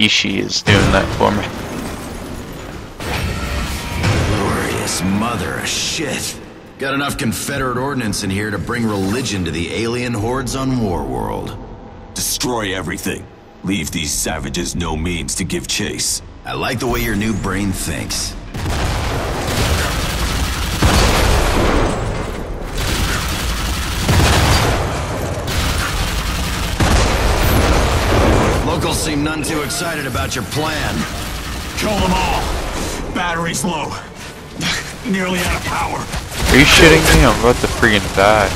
Ishi is doing that for me. Glorious mother of shit. Got enough Confederate ordnance in here to bring religion to the alien hordes on Warworld. Destroy everything. Leave these savages no means to give chase. I like the way your new brain thinks. Locals seem none too excited about your plan. Kill them all. Battery's low. Nearly out of power. Are you shitting me? I'm about to freaking die.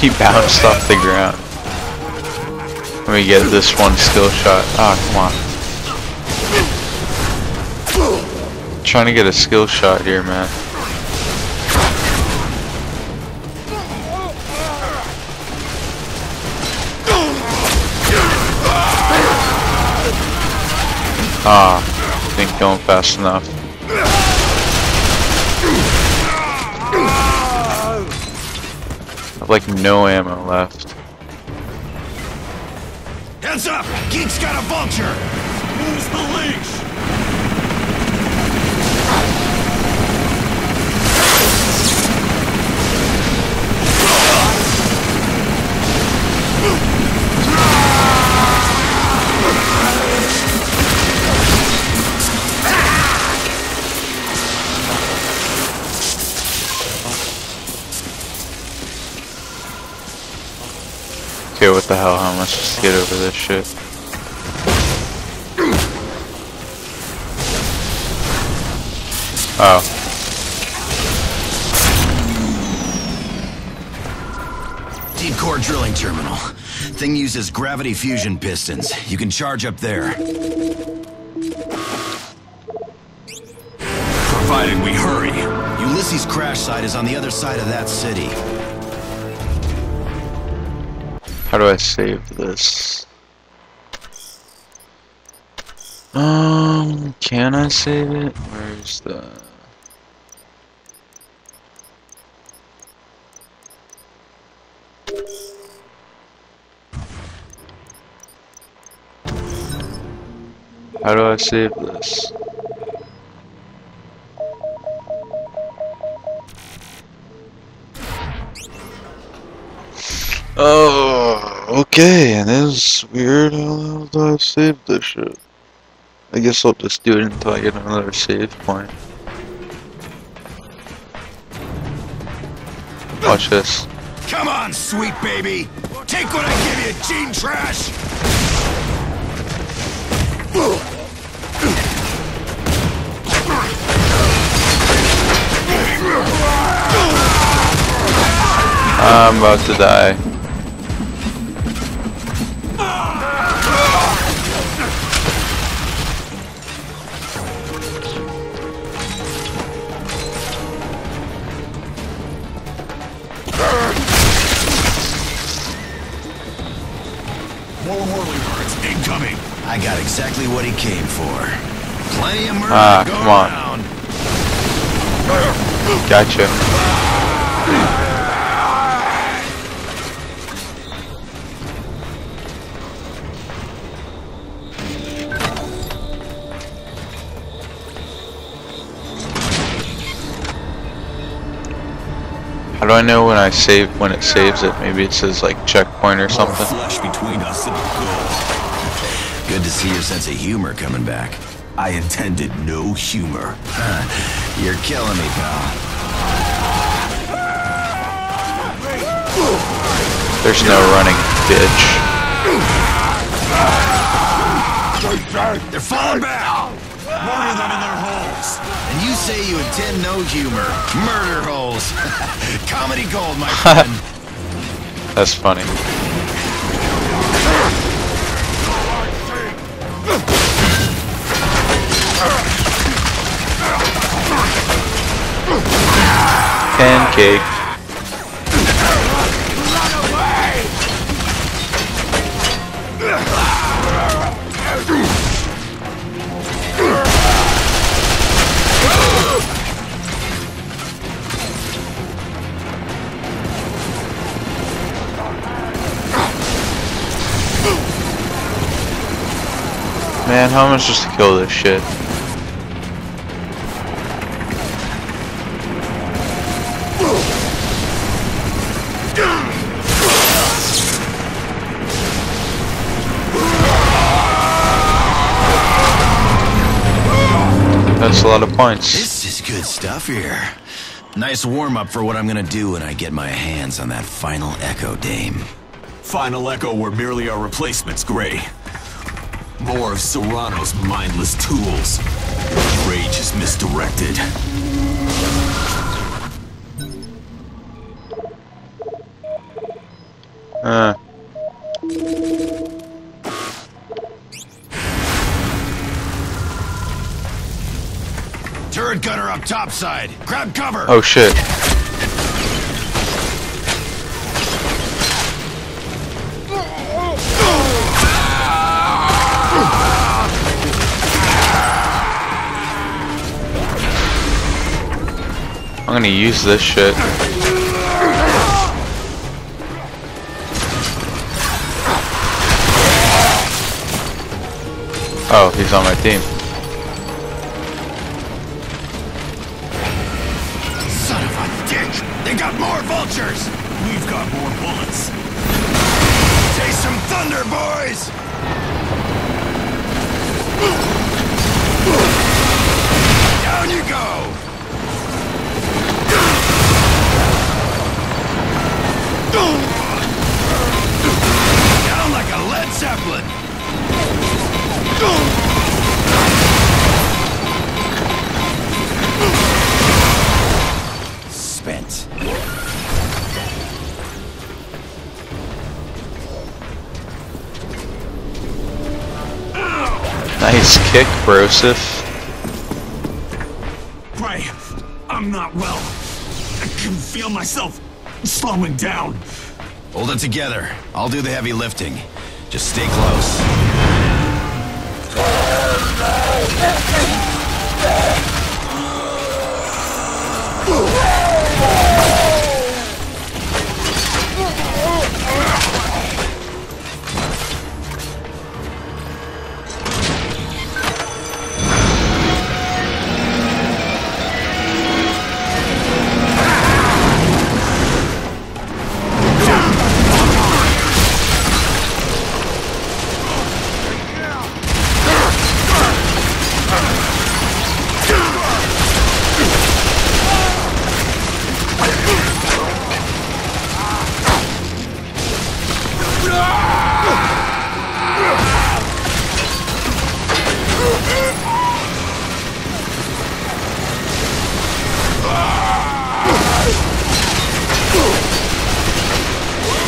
He bounced off the ground. Let me get this one skill shot. Ah, come on. Trying to get a skill shot here, man. Ah, didn't fast enough. I have like no ammo left. Heads up! Geek's got a vulture! Who's the leash? The hell? How am just to get over this shit? Oh. Deep core drilling terminal. Thing uses gravity fusion pistons. You can charge up there. Providing we hurry. Ulysses' crash site is on the other side of that city. How do I save this? Um, can I save it? Where's the... How do I save this? Oh, okay, and it's weird how I saved this shit. I guess I'll just do it until I get another save point. Watch this. Come on, sweet baby! Take what I give you, gene trash! I'm about to die. I got exactly what he came for. Plenty of murder Ah, come on. around. Gotcha. How do I know when I save when it saves it? Maybe it says like checkpoint or something. Good to see your sense of humor coming back. I intended no humor. You're killing me, pal. There's no running, bitch. They're falling back! Murder them in their holes. And you say you intend no humor. Murder holes. Comedy gold, my friend. That's funny. Man, how am I supposed to kill this shit? That's a lot of points. This is good stuff here. Nice warm-up for what I'm gonna do when I get my hands on that final Echo Dame. Final Echo were merely our replacements, Gray. More of Sarrano's mindless tools. Rage is misdirected. Uh, Gunner up topside. Grab cover. oh shit. I'm gonna use this shit. Oh, he's on my team. Thunder, boys! Nice kick, Brosif. Gray, I'm not well. I can feel myself slowing down. Hold it together. I'll do the heavy lifting. Just stay close.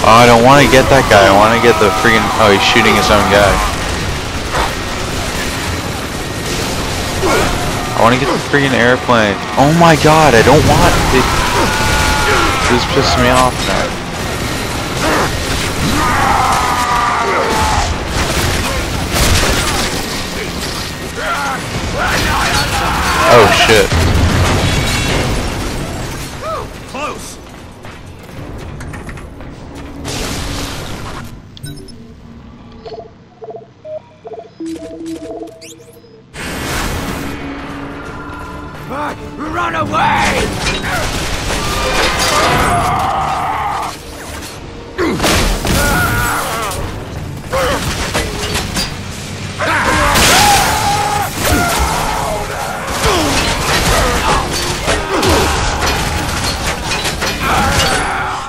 Oh, I don't want to get that guy. I want to get the freaking. Oh, he's shooting his own guy. I want to get the freaking airplane. Oh my god, I don't want it. This pisses me off now. Oh shit. Run away!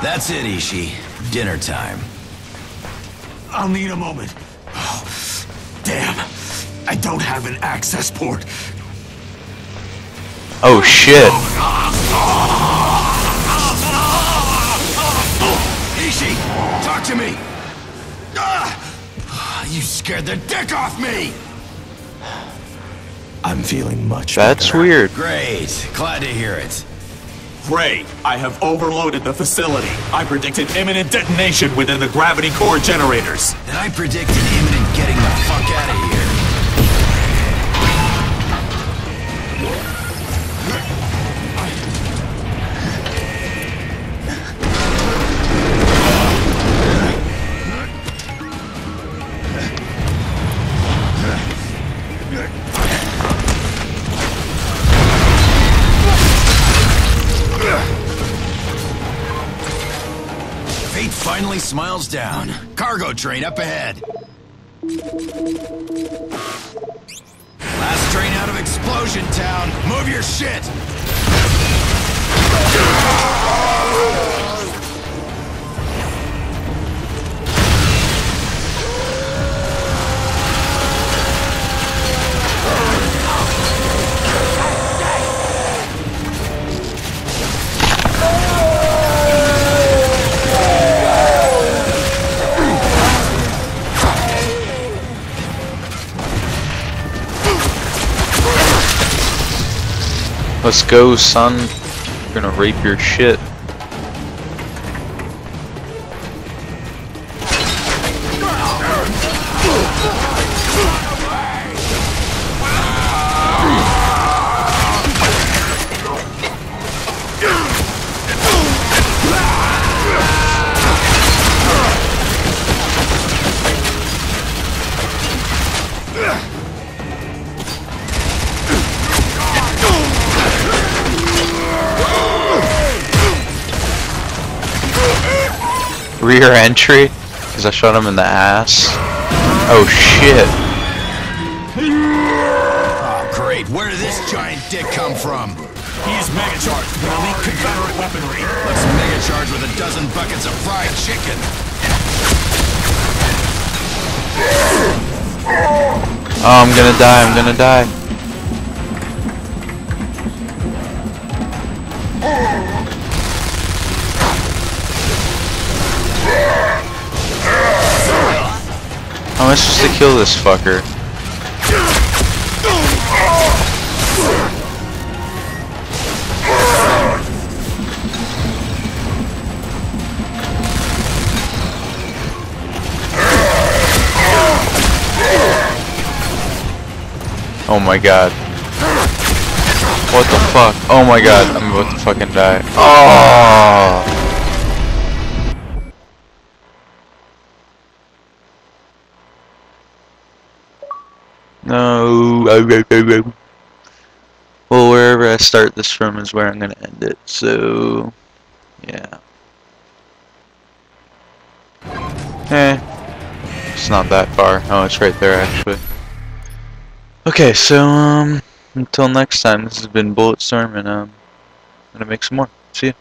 That's it, Ishi. Dinner time. I'll need a moment. Oh, damn. I don't have an access port. Oh shit. Ishi, talk to me! Ah! You scared the dick off me! I'm feeling much That's better. weird. Great. Glad to hear it. Ray, I have overloaded the facility. I predicted imminent detonation within the gravity core generators. Then I predicted imminent getting the fuck out of here. Smiles down. Cargo train up ahead. Last train out of Explosion Town. Move your shit! Let's go, son. We're gonna rape your shit. Rear entry? Because I shot him in the ass. Oh shit. Oh, great. Where did this giant dick come from? He's mega charged with elite Confederate weaponry. Let's mega charge with a dozen buckets of fried chicken. Oh, I'm gonna die, I'm gonna die. Am supposed to kill this fucker? Oh my god. What the fuck? Oh my god, I'm about to fucking die. Oh! No. Well, wherever I start this from is where I'm gonna end it. So, yeah. Eh, it's not that far. Oh, it's right there actually. Okay, so um, until next time, this has been Bulletstorm, and um, I'm gonna make some more. See ya.